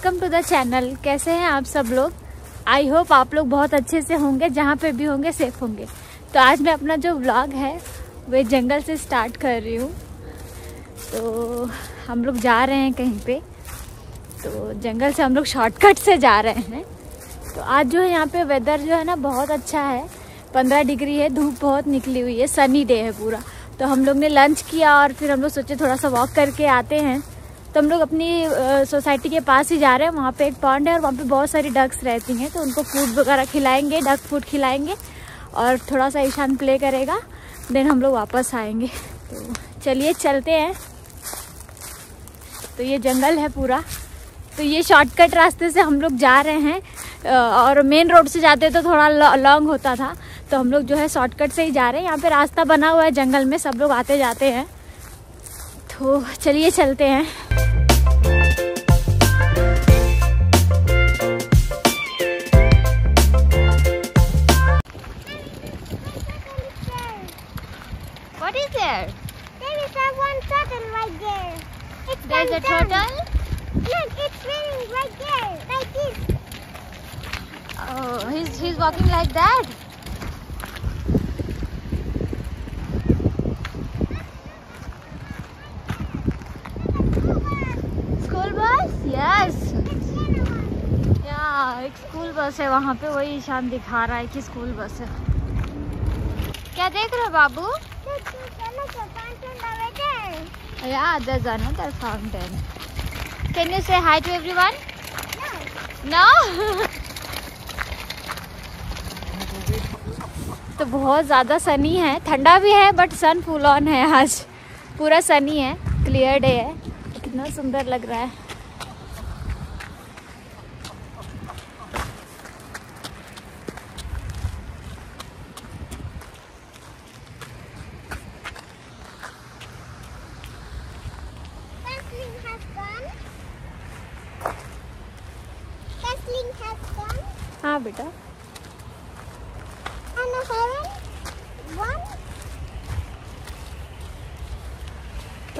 Welcome to the channel. कैसे हैं आप सब लोग? आई होप आप लोग बहुत अच्छे से होंगे, जहाँ पे भी होंगे, सेफ़ होंगे। तो आज मैं अपना जो व्लॉग है, वो जंगल से स्टार्ट कर रही हूँ। तो हम लोग जा रहे हैं कहीं पे। तो जंगल से हम लोग शॉर्टकट से जा रहे हैं। तो आज जो है, यहाँ पे वेदर जो है ना, बहुत अच्छा है। पंद्रह डिग्री है, धूप बहुत निकली हुई है सनी डे है पूरा। तो हम लोग ने लंच किया और फिर हम लोग सोचे थोड़ा सा वॉक करके आते हैं। तो हम लोग अपनी सोसाइटी के पास ही जा रहे हैं। वहाँ पे एक पॉन्ड है और वहाँ पे बहुत सारी डक्स रहती हैं तो उनको फ़ूड वगैरह खिलाएँगे डक फ़ूड खिलाएँगे और थोड़ा सा ईशान प्ले करेगा। देन हम लोग वापस आएँगे। तो चलिए, चलते हैं। तो ये जंगल है पूरा। तो ये शॉर्टकट रास्ते से हम लोग जा रहे हैं। और मेन रोड से जाते तो थोड़ा लॉन्ग होता था। तो हम लोग जो है शॉर्टकट से ही जा रहे हैं। यहाँ पे रास्ता बना हुआ है जंगल में, सब लोग आते जाते हैं। तो चलिए चलते हैं What is there? There is a one turtle right there. It's There's a down. turtle. Look, it's swimming right there, like this. Oh, he's he's walking like that. School bus? Yes. या एक school bus है, वहाँ पे वही ईशान दिखा रहा है कि स्कूल बस है। क्या देख रहे हो बाबू? फाउंटेन कैन यू से हाय टू एवरीवन नो तो बहुत ज़्यादा सनी है। ठंडा भी है बट सन फुल ऑन है आज। पूरा सनी है क्लियर डे है। कितना सुंदर लग रहा है।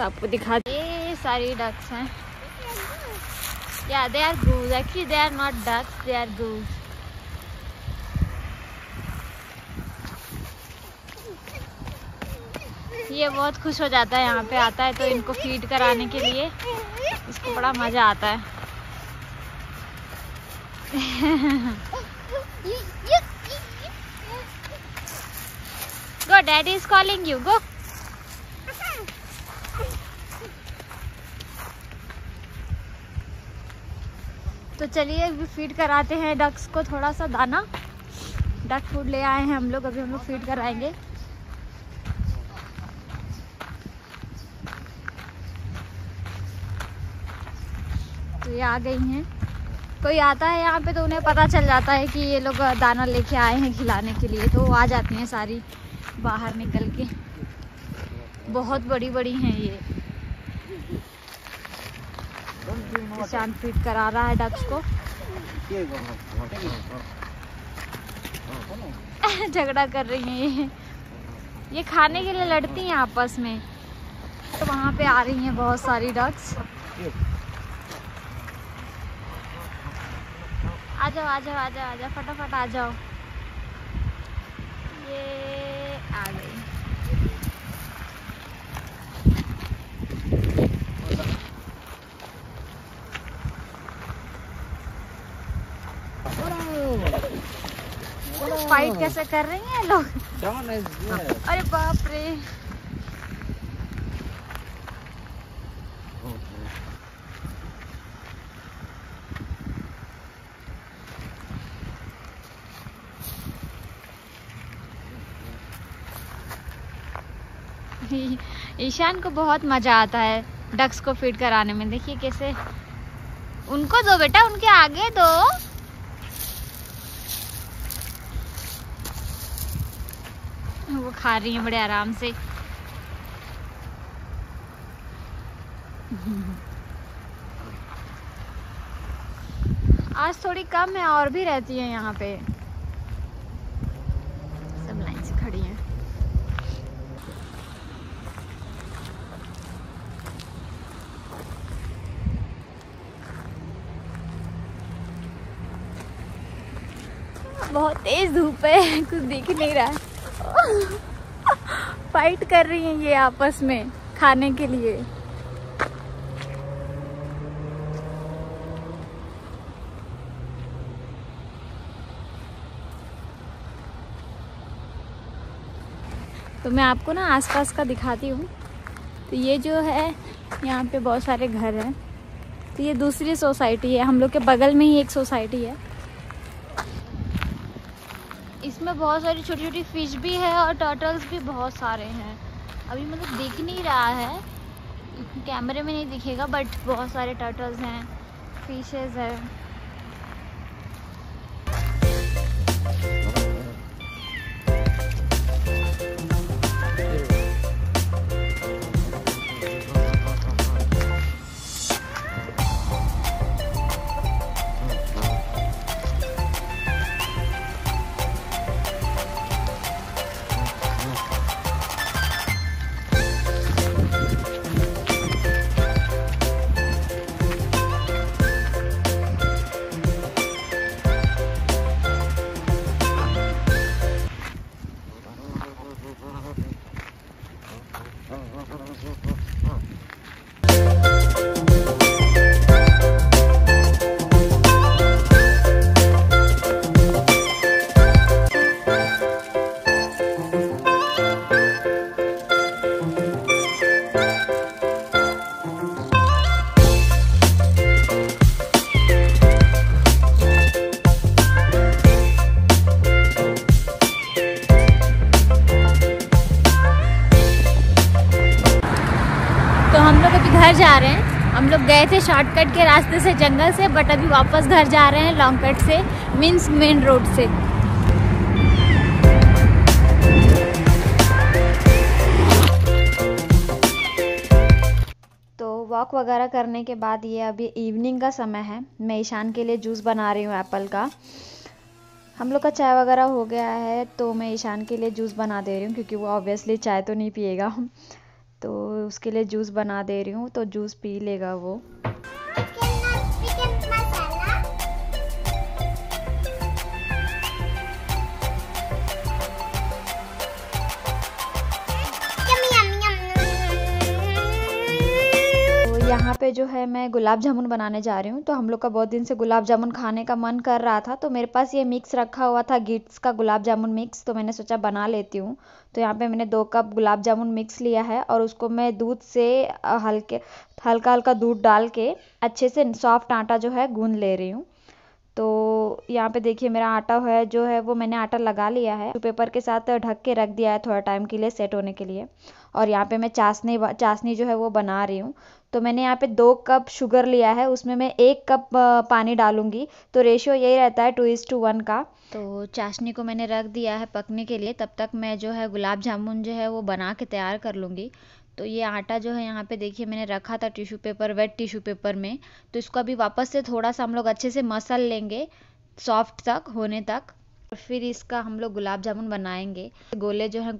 तो आपको दिखा ये सारी डक्स हैं। या they are goose actually they are not ducks they are goose ये बहुत खुश हो जाता है, यहाँ पे आता है तो इनको फ़ीड कराने के लिए। इसको बड़ा मज़ा आता है। Go daddy is calling you go तो चलिए अभी फ़ीड कराते हैं डक्स को थोड़ा सा दाना। डक फ़ूड ले आए हैं हम लोग, अभी हम लोग फ़ीड कराएँगे। तो ये आ गई हैं। कोई आता है यहाँ पे तो उन्हें पता चल जाता है कि ये लोग दाना लेके आए हैं खिलाने के लिए। तो वो आ जाती हैं सारी बाहर निकल के। बहुत बड़ी बड़ी हैं ये। शांत फ़ीड करा रहा है डक्स को। झगड़ा कर रही हैं ये। खाने के लिए लड़ती हैं आपस में। तो वहाँ पे आ रही हैं बहुत सारी डक्स आ जाओ आ जाओ आ जाओ आ जाओ, फटाफट आ जाओ। ये आ गई। फाइट कैसे कर रही हैं लोग? अरे बाप रे। ईशान को बहुत मज़ा आता है डक्स को फ़ीड कराने में। देखिए कैसे। उनको दो बेटा उनके आगे दो। वो खा रही हैं बड़े आराम से। आज थोड़ी कम है, और भी रहती है यहाँ पे। सब लाइन से खड़ी हैं। बहुत तेज धूप है, कुछ दिख नहीं रहा है। फाइट कर रही हैं ये आपस में, खाने के लिए। तो मैं आपको ना आसपास का दिखाती हूँ। तो ये जो है, यहाँ पे बहुत सारे घर हैं। तो ये दूसरी सोसाइटी है, हम लोग के बगल में ही एक सोसाइटी है। इसमें बहुत सारी छोटी छोटी फ़िश भी है और टर्टल्स भी बहुत सारे हैं। अभी मतलब दिख नहीं रहा है। कैमरे में नहीं दिखेगा बट बहुत सारे टर्टल्स हैं फिशेज़ हैं। Mm-hmm. गए थे शॉर्टकट के रास्ते से, जंगल से बट अभी वापस घर जा रहे हैं लॉन्ग कट से मीन्स मेन रोड से। तो वॉक वगैरह करने के बाद ये अभी इवनिंग का समय है। मैं ईशान के लिए जूस बना रही हूँ एप्पल का। हम लोग का चाय वगैरह हो गया है तो मैं ईशान के लिए जूस बना दे रही हूँ, क्योंकि वो ऑब्वियसली चाय तो नहीं पिएगा। तो उसके लिए जूस बना दे रही हूँ तो जूस पी लेगा वो। जो है मैं गुलाब जामुन बनाने जा रही हूँ। तो हम लोग का बहुत दिन से गुलाब जामुन खाने का मन कर रहा था। तो मेरे पास ये मिक्स रखा हुआ था गिट्स का गुलाब जामुन मिक्स तो मैंने सोचा बना लेती हूँ। तो यहाँ पे मैंने दो कप गुलाब जामुन मिक्स लिया है और उसको मैं दूध से हल्के हल्का हल्का दूध डाल के अच्छे से सॉफ्ट आटा जो है गूंद ले रही हूँ। तो यहाँ पे देखिए मेरा आटा है, जो है वो मैंने आटा लगा लिया है। पेपर के साथ ढक के रख दिया है थोड़ा टाइम के लिए, सेट होने के लिए। और यहाँ पे मैं चाशनी चाशनी जो है वो बना रही हूँ। तो मैंने यहाँ पे दो कप शुगर लिया है, उसमें मैं एक कप पानी डालूँगी। तो रेशियो यही रहता है टू इज़ टू वन का। तो चाशनी को मैंने रख दिया है पकने के लिए, तब तक मैं जो है गुलाब जामुन जो है वो बना के तैयार कर लूँगी। तो ये आटा जो है यहाँ पे देखिए मैंने रखा था tissue paper wet tissue paper में। तो इसको अभी वापस से थोड़ा सा हम लोग अच्छे से मसल लेंगे सॉफ्ट तक, होने तक। और फिर इसका हम लोग गुलाब जामुन बनाएँगे। गोले जो है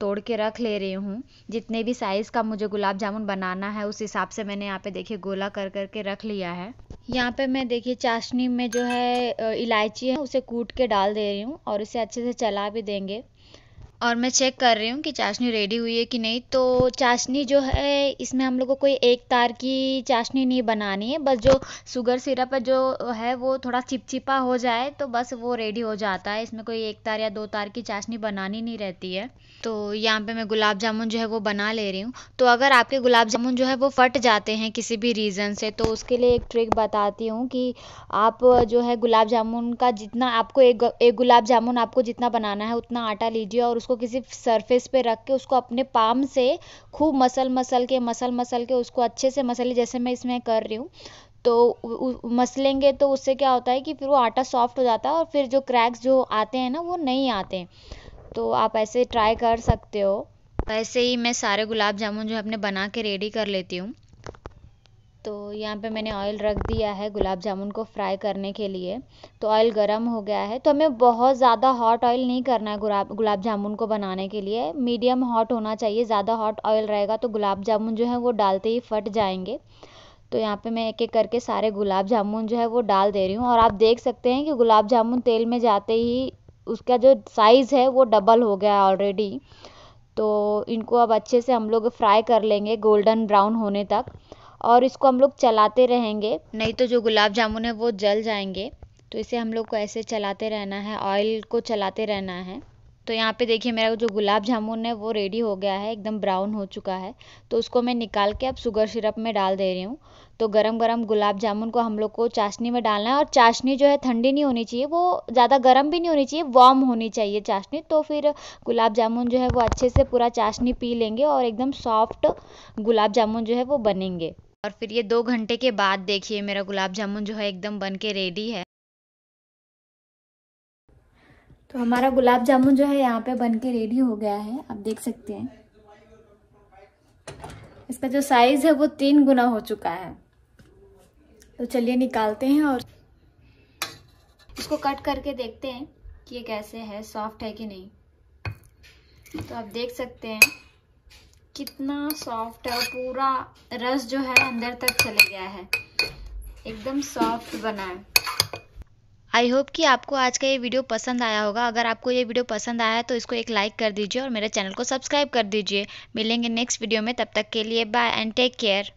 तोड़ के रख ले रही हूँ। जितने भी साइज़ का मुझे गुलाब जामुन बनाना है, उस हिसाब से मैंने यहाँ पे देखिए गोला कर कर के रख लिया है। यहाँ पे मैं देखिए चाशनी में जो है इलायची है, उसे कूट के डाल दे रही हूँ और इसे अच्छे से चला भी देंगे। और मैं चेक कर रही हूँ कि चाशनी रेडी हुई है कि नहीं। तो चाशनी जो है, इसमें हम लोग को कोई एक तार की चाशनी नहीं बनानी है। बस जो शुगर सिरप जो है, वो थोड़ा चिपचिपा हो जाए तो बस वो रेडी हो जाता है। इसमें कोई एक तार या दो तार की चाशनी बनानी नहीं रहती है। तो यहाँ पे मैं गुलाब जामुन जो है, वो बना ले रही हूँ। तो अगर आपके गुलाब जामुन जो है, वो फट जाते हैं किसी भी रीज़न से तो उसके लिए एक ट्रिक बताती हूँ कि आप जो है, गुलाब जामुन का जितना आपको एक एक गुलाब जामुन आपको जितना बनाना है, उतना आटा लीजिए और उसको किसी सरफेस पे रख के उसको अपने पाम से खूब मसल मसल के, मसल मसल के उसको अच्छे से मसलिए, जैसे मैं इसमें कर रही हूँ। तो मसलेंगे तो उससे क्या होता है कि फिर वो आटा सॉफ्ट हो जाता है और फिर जो क्रैक्स जो आते हैं ना, वो नहीं आते तो आप ऐसे ट्राई कर सकते हो। ऐसे ही मैं सारे गुलाब जामुन जो अपने बना के रेडी कर लेती हूँ। तो यहाँ पे मैंने ऑयल रख दिया है गुलाब जामुन को फ्राई करने के लिए। तो ऑयल गर्म हो गया है। तो हमें बहुत ज़्यादा हॉट ऑयल नहीं करना है गुलाब गुलाब जामुन को बनाने के लिए। मीडियम हॉट होना चाहिए, ज़्यादा हॉट ऑयल रहेगा तो गुलाब जामुन जो है वो डालते ही फट जाएँगे। तो यहाँ पे मैं एक एक करके सारे गुलाब जामुन जो है वो डाल दे रही हूँ। और आप देख सकते हैं कि गुलाब जामुन तेल में जाते ही उसका जो साइज़ है वो डबल हो गया ऑलरेडी तो इनको अब अच्छे से हम लोग फ्राई कर लेंगे गोल्डन ब्राउन होने तक। और इसको हम लोग चलाते रहेंगे। नहीं तो जो गुलाब जामुन है वो जल जाएँगे। तो इसे हम लोग को ऐसे चलाते रहना है ऑयल को चलाते रहना है। तो यहाँ पे देखिए मेरा जो गुलाब जामुन है वो रेडी हो गया है, एकदम ब्राउन हो चुका है। तो उसको मैं निकाल के अब शुगर सिरप में डाल दे रही हूँ। तो गरम गरम गुलाब जामुन को हम लोग को चाशनी में डालना है और चाशनी जो है ठंडी नहीं होनी चाहिए, वो ज़्यादा गर्म भी नहीं होनी चाहिए वार्म होनी चाहिए चाशनी। तो फिर गुलाब जामुन जो है वो अच्छे से पूरा चाशनी पी लेंगे और एकदम सॉफ्ट गुलाब जामुन जो है वो बनेंगे। और फिर ये दो घंटे के बाद देखिए मेरा गुलाब जामुन जो है एकदम बन के रेडी है। तो हमारा गुलाब जामुन जो है यहाँ पे बन के रेडी हो गया है, आप देख सकते हैं। इसका जो साइज़ है वो तीन गुना हो चुका है। तो चलिए निकालते हैं और इसको कट करके देखते हैं कि ये कैसे है सॉफ्ट है कि नहीं। तो आप देख सकते हैं। कितना सॉफ्ट है और पूरा रस जो है अंदर तक चले गया है। एकदम सॉफ्ट बना है। आई होप कि आपको आज का ये वीडियो पसंद आया होगा। अगर आपको ये वीडियो पसंद आया है तो इसको एक लाइक कर दीजिए और मेरे चैनल को सब्सक्राइब कर दीजिए। मिलेंगे नेक्स्ट वीडियो में, तब तक के लिए बाय एंड टेक केयर